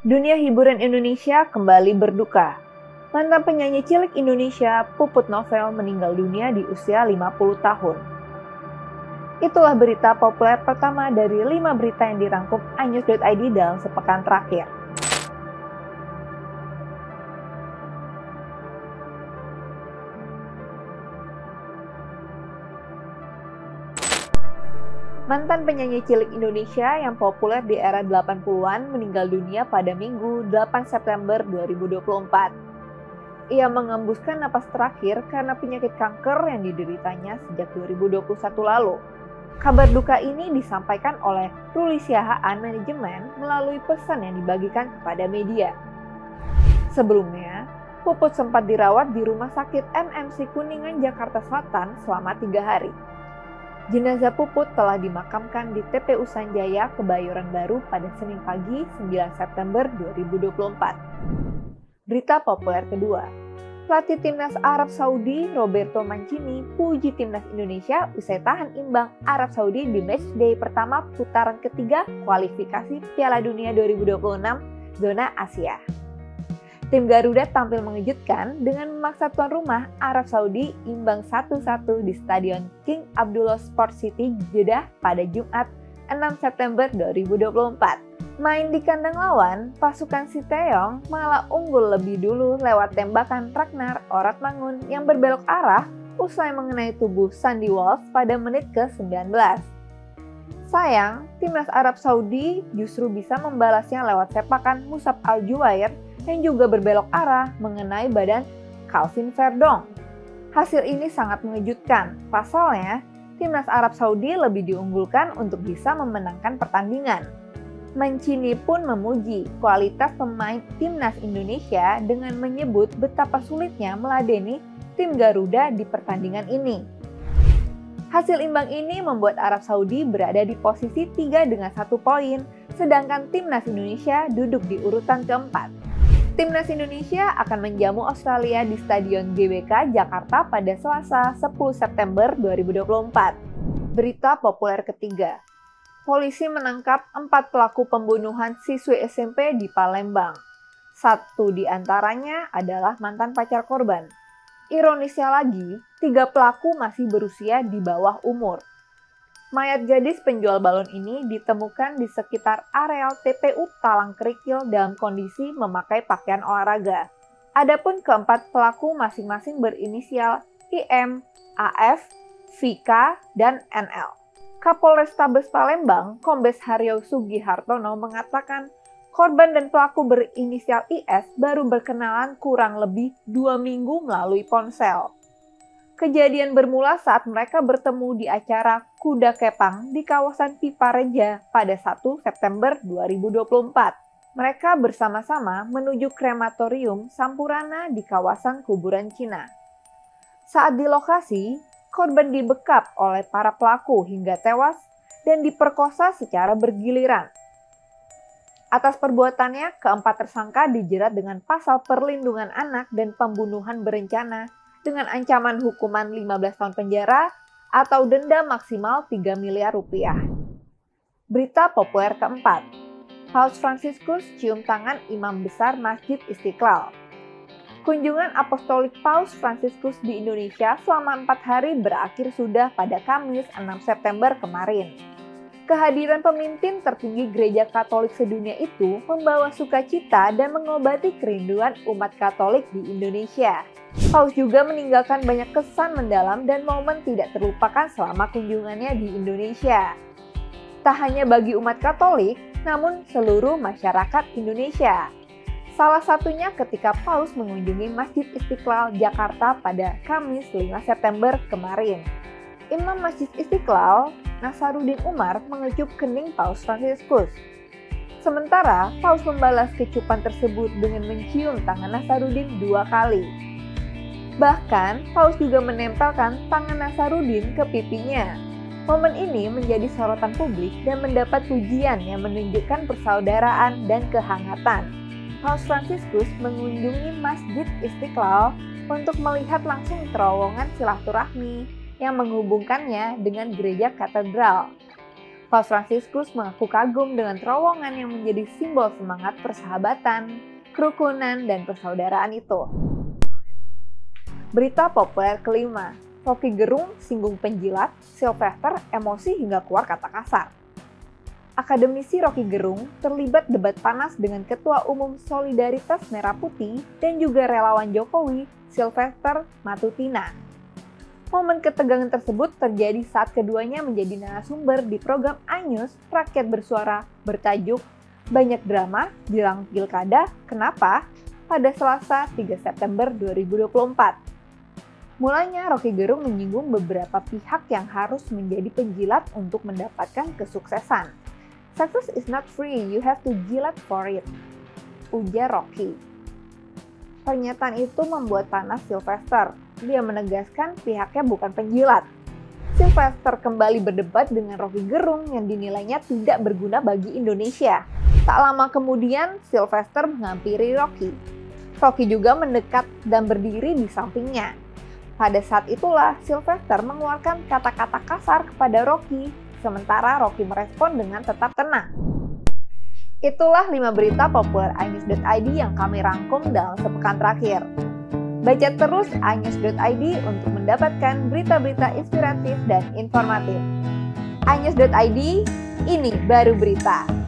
Dunia hiburan Indonesia kembali berduka. Mantan penyanyi cilik Indonesia, Puput Novel meninggal dunia di usia 50 tahun. Itulah berita populer pertama dari lima berita yang dirangkum anyus.id dalam sepekan terakhir. Mantan penyanyi cilik Indonesia yang populer di era 80-an meninggal dunia pada Minggu 8 September 2024. Ia mengembuskan napas terakhir karena penyakit kanker yang dideritanya sejak 2021 lalu. Kabar duka ini disampaikan oleh Ruli Siahaan Manajemen melalui pesan yang dibagikan kepada media. Sebelumnya, Puput sempat dirawat di Rumah Sakit MMC Kuningan, Jakarta Selatan selama tiga hari. Jenazah Puput telah dimakamkan di TPU Sanjaya, Kebayoran Baru pada Senin pagi 9 September 2024. Berita populer kedua, pelatih timnas Arab Saudi Roberto Mancini puji timnas Indonesia usai tahan imbang Arab Saudi di matchday pertama putaran ketiga kualifikasi Piala Dunia 2026 zona Asia. Tim Garuda tampil mengejutkan dengan memaksa tuan rumah Arab Saudi imbang 1-1 di Stadion King Abdullah Sport City Jeddah pada Jumat 6 September 2024. Main di kandang lawan, pasukan Sinteyong malah unggul lebih dulu lewat tembakan Ragnar Oratmangun yang berbelok arah usai mengenai tubuh Sandy Walsh pada menit ke-19. Sayang, timnas Arab Saudi justru bisa membalasnya lewat sepakan Musab Al-Juwair yang juga berbelok arah mengenai badan Calvin Verdong. Hasil ini sangat mengejutkan. Pasalnya, timnas Arab Saudi lebih diunggulkan untuk bisa memenangkan pertandingan. Mancini pun memuji kualitas pemain timnas Indonesia dengan menyebut betapa sulitnya meladeni tim Garuda di pertandingan ini. Hasil imbang ini membuat Arab Saudi berada di posisi 3 dengan satu poin, sedangkan timnas Indonesia duduk di urutan keempat. Timnas Indonesia akan menjamu Australia di Stadion GBK Jakarta pada Selasa 10 September 2024. Berita populer ketiga. Polisi menangkap empat pelaku pembunuhan siswi SMP di Palembang. Satu di antaranya adalah mantan pacar korban. Ironisnya lagi, tiga pelaku masih berusia di bawah umur. Mayat gadis penjual balon ini ditemukan di sekitar areal TPU Talang Kerikil dalam kondisi memakai pakaian olahraga. Adapun keempat pelaku masing-masing berinisial IM, AF, VK, dan NL. Kapolrestabes Palembang, Kombes Haryo Sugihartono mengatakan korban dan pelaku berinisial IS baru berkenalan kurang lebih dua minggu melalui ponsel. Kejadian bermula saat mereka bertemu di acara Kuda Kepang di kawasan Pipareja pada 1 September 2024. Mereka bersama-sama menuju krematorium Sampurana di kawasan kuburan Cina. Saat di lokasi, korban dibekap oleh para pelaku hingga tewas dan diperkosa secara bergiliran. Atas perbuatannya, keempat tersangka dijerat dengan pasal perlindungan anak dan pembunuhan berencana dengan ancaman hukuman 15 tahun penjara atau denda maksimal 3 miliar rupiah. Berita populer keempat, Paus Franciscus cium tangan imam besar Masjid Istiqlal. Kunjungan apostolik Paus Franciscus di Indonesia selama empat hari berakhir sudah pada Kamis 6 September kemarin. Kehadiran pemimpin tertinggi gereja Katolik sedunia itu membawa sukacita dan mengobati kerinduan umat Katolik di Indonesia. Paus juga meninggalkan banyak kesan mendalam dan momen tidak terlupakan selama kunjungannya di Indonesia. Tak hanya bagi umat Katolik, namun seluruh masyarakat Indonesia. Salah satunya ketika Paus mengunjungi Masjid Istiqlal Jakarta pada Kamis 5 September kemarin. Imam Masjid Istiqlal, Nasarudin Umar mengecup kening Paus Franciscus. Sementara, Paus membalas kecupan tersebut dengan mencium tangan Nasarudin dua kali. Bahkan, Paus juga menempelkan tangan Nasarudin ke pipinya. Momen ini menjadi sorotan publik dan mendapat pujian yang menunjukkan persaudaraan dan kehangatan. Paus Franciscus mengunjungi Masjid Istiqlal untuk melihat langsung terowongan silaturahmi yang menghubungkannya dengan gereja katedral. Paus Fransiskus mengaku kagum dengan terowongan yang menjadi simbol semangat persahabatan, kerukunan, dan persaudaraan itu. Berita populer kelima, Rocky Gerung singgung penjilat, Sylvester emosi hingga keluar kata kasar. Akademisi Rocky Gerung terlibat debat panas dengan Ketua Umum Solidaritas Merah Putih dan juga relawan Jokowi, Sylvester Matutina. Momen ketegangan tersebut terjadi saat keduanya menjadi narasumber di program Anyus Rakyat Bersuara bertajuk Banyak Drama Jelang Pilkada, Kenapa? pada Selasa 3 September 2024. Mulanya Rocky Gerung menyinggung beberapa pihak yang harus menjadi penjilat untuk mendapatkan kesuksesan. Success is not free, you have to jilat for it. Ujar Rocky. Pernyataan itu membuat panas Sylvester, dia menegaskan pihaknya bukan penjilat. Sylvester kembali berdebat dengan Rocky Gerung yang dinilainya tidak berguna bagi Indonesia. Tak lama kemudian, Sylvester menghampiri Rocky. Rocky juga mendekat dan berdiri di sampingnya. Pada saat itulah, Sylvester mengeluarkan kata-kata kasar kepada Rocky, sementara Rocky merespon dengan tetap tenang. Itulah 5 berita populer iNews.id yang kami rangkum dalam sepekan terakhir. Baca terus inews.id untuk mendapatkan berita-berita inspiratif dan informatif. inews.id, ini baru berita.